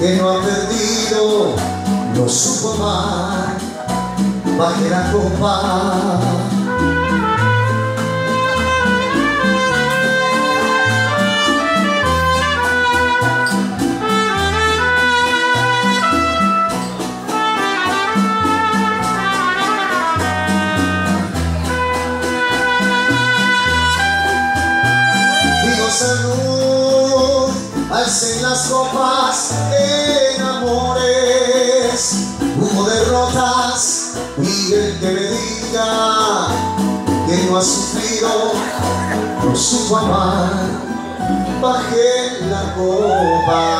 que no ha perdido, no supo amar, baje la copa. salud, alcen las copas en amores, humo derrotas y el que me diga que no ha sufrido, no supo amar, bajé la copa.